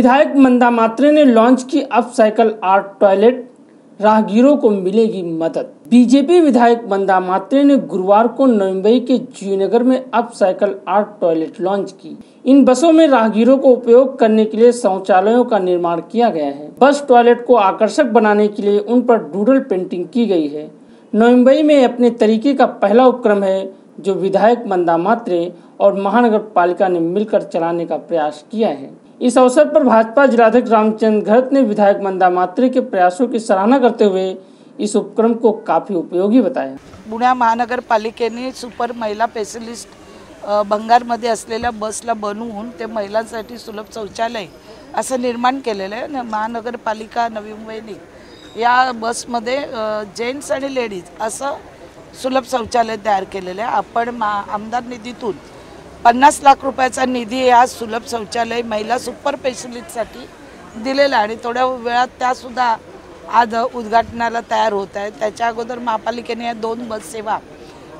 विधायक मंदा मात्रे ने लॉन्च की अप साइकिल आर्ट टॉयलेट, राहगीरों को मिलेगी मदद। बीजेपी विधायक मंदा मात्रे ने गुरुवार को मुंबई के जीनगर में upcycle art toilet launch की। इन बसों में राहगीरों को उपयोग करने के लिए शौचालयों का निर्माण किया गया है। बस टॉयलेट को आकर्षक बनाने के लिए उन पर डूडल पेंटिंग की गई है। मुंबई में अपने तरीके का पहला उपक्रम है जो विधायक मंदा मात्रे और महानगर पालिका ने मिलकर चलाने का प्रयास किया है। इस अवसर पर भाजपा जिलाध्यक्ष रामचंद्र घरत ने विधायक मंदा मात्रे के प्रयासों की सराहना करते हुए इस उपक्रम को काफी उपयोगी बताया। पुण्या महानगरपालिकेने सुपर महिला स्पेशलिस्ट अ, भंगारमध्ये असलेल्या बसला बनवून ते महिलांसाठी सुलभ शौचालय असं निर्माण केलेलं आहे. आणि महानगरपालिका नवी मुंबईने या बसमध्ये जेंट्स आणि लेडीज असं सुलभ शौचालय तयार केलेलं आहे. आपण मा आमदार निधीतून पन्नास लाख रुपयाचा निधी हा सुलभ शौचालय महिला सुपर स्पेशलिस्टसाठी दिलेला आणि थोड्या वेळात त्यासुद्धा आज उद्घाटनाला तयार होत आहे त्याच्या अगोदर महापालिकेने या दोन बस सेवा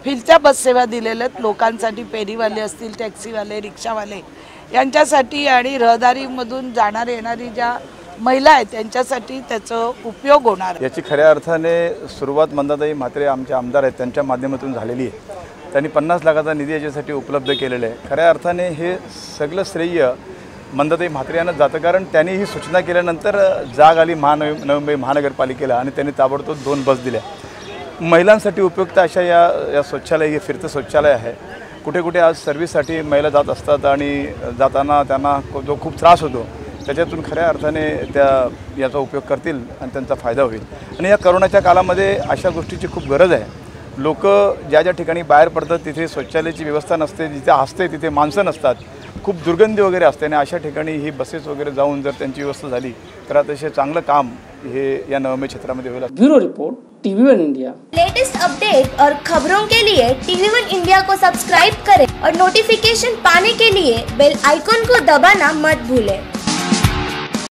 फिरत्या बस सेवा दिलेल्या आहेत. लोकांसाठी फेरीवाले असतील टॅक्सीवाले रिक्षावाले यांच्यासाठी आणि रहदारीमधून जाणार येणारी ज्या महिला आहेत त्यांच्यासाठी त्याचं उपयोग होणार याची खऱ्या अर्थाने सुरुवात मंदाताई म्हात्रे आमचे आमदार आहेत त्यांच्या माध्यमातून झालेली आहे. त्यांनी पन्नास लाखाचा निधी याच्यासाठी उपलब्ध केलेला आहे. खऱ्या अर्थाने हे सगळं श्रेय मंदाताई म्हात्रे यांना जातं कारण त्यांनी ही सूचना केल्यानंतर जाग आली महानवी नवी मुंबई महानगरपालिकेला आणि त्यांनी ताबडतोब दोन बस दिल्या. महिलांसाठी उपयुक्त अशा या या शौचालय हे फिरतं शौचालय आहे. कुठे कुठे आज सर्व्हिससाठी महिला जात असतात आणि जाताना त्यांना जो खूप त्रास होतो. त्याच्यातून खऱ्या अर्थाने त्या याचा उपयोग करतील आणि त्यांचा फायदा होईल. आणि या करोनाच्या काळामध्ये अशा गोष्टीची खूप गरज आहे. लोक ज्या ज्या ठिकाणी बाहेर पडतात तिथे शौचालयाची व्यवस्था नसते जिथे असते तिथे माणसं नसतात. खूप दुर्गंधी वगैरे असते आणि अशा ठिकाणी ही बसेस वगैरे जाऊन जर त्यांची व्यवस्था झाली तर अतिशय चांगलं काम हे या नवमे क्षेत्रामध्ये होईल bureau report TV one India. Latest update और खबरों के लिए टीवी वन इंडिया को सब्सक्राइब करें और नोटिफिकेशन पाने के लिए बेल आइकॉन को दबाना मत भूलें।